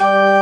Bye.